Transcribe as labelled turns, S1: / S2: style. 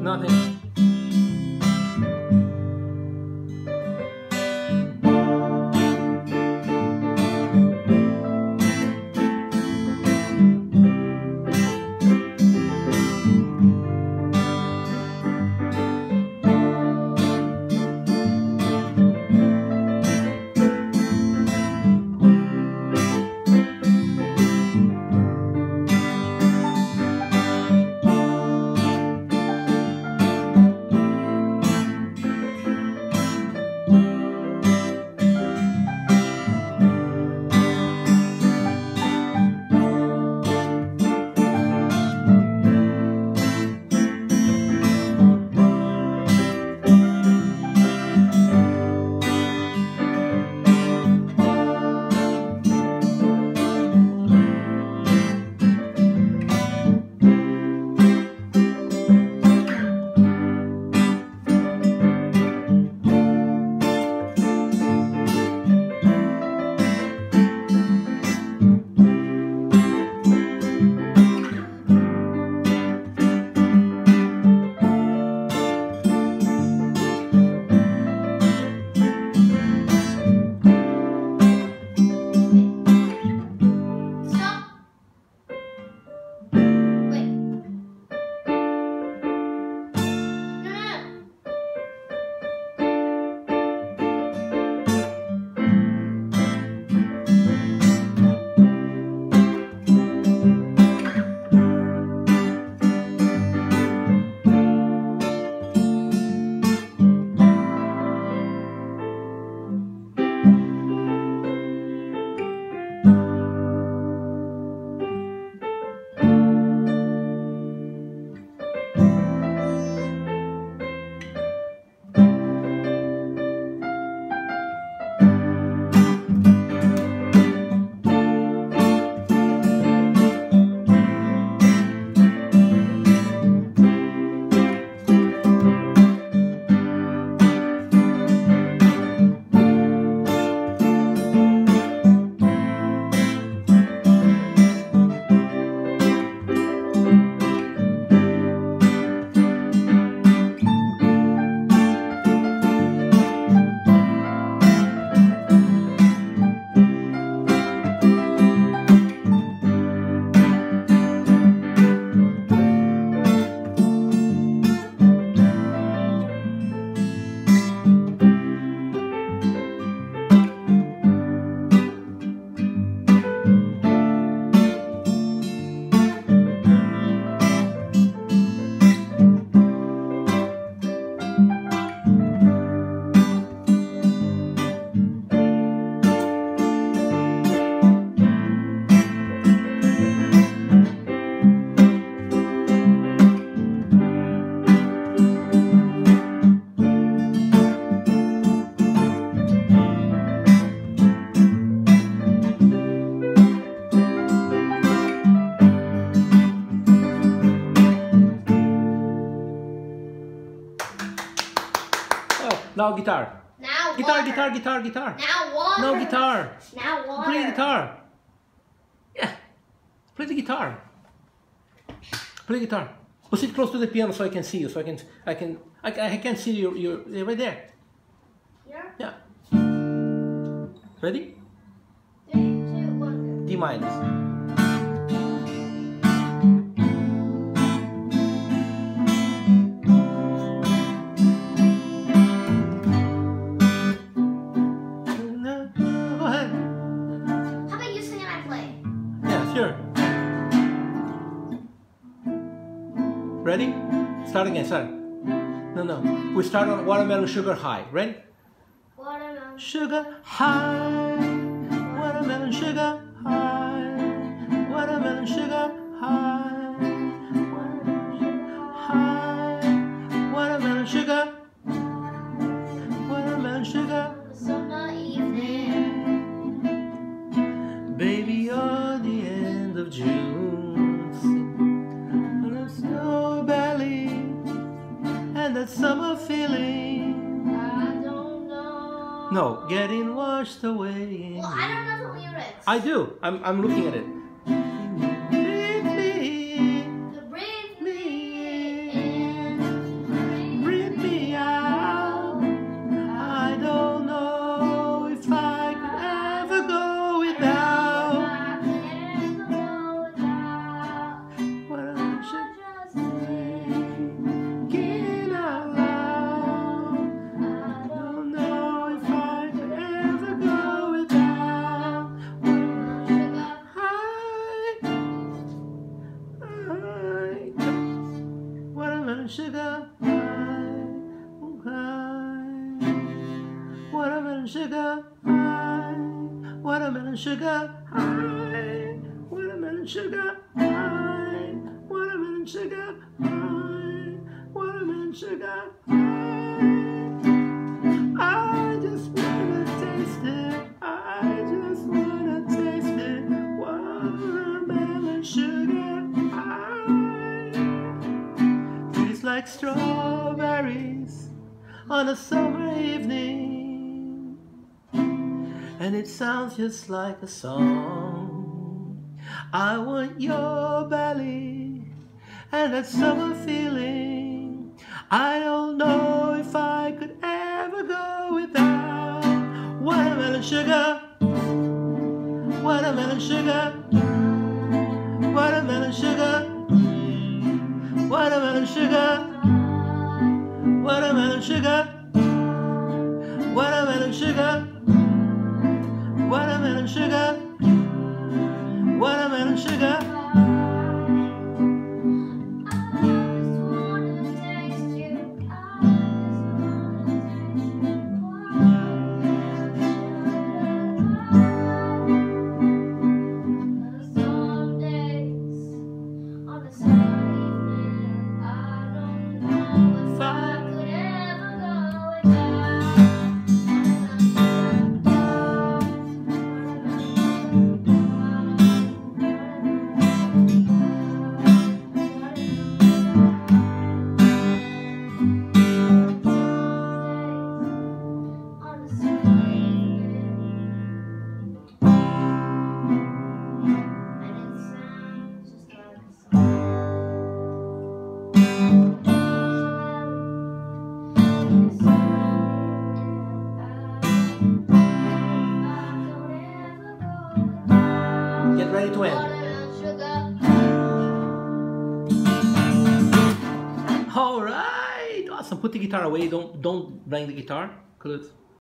S1: Nothing. Now guitar.
S2: Now
S1: Guitar,
S2: water.
S1: guitar, guitar, guitar.
S2: Now water.
S1: No guitar.
S2: Now water.
S1: Play the guitar. Yeah. Play the guitar. Play the guitar. Or sit close to the piano so I can see you. So I can, I can, I, I can see you. You're, you're right there.
S2: Here.
S1: Yeah. Ready?
S2: Three, two, one.
S1: D minus. Sure. Ready? Start again, start. No, no. We start on watermelon sugar high. Ready?
S2: Watermelon.
S1: Sugar high. Watermelon sugar high. Watermelon sugar high. High. Watermelon sugar. Watermelon sugar.
S2: Summer evening.
S1: Baby, you're the end of June. On a snow belly and that summer feeling.
S2: I don't know.
S1: No, getting washed away.
S2: Well, I don't know the lyrics.
S1: I do. I'm, I'm looking at it. Sugar high, watermelon sugar high, watermelon sugar high, watermelon sugar high, watermelon sugar high. I just wanna taste it. I just wanna taste it. Watermelon sugar high. Tastes like strawberries on a summer And it sounds just like a song. I want your belly and that summer feeling. I don't know if I could ever go without watermelon sugar. Watermelon sugar. Watermelon sugar. Watermelon sugar. Watermelon sugar. Watermelon sugar. Ready to end. All right. Awesome. Put the guitar away. Don't don't bang the guitar. Good.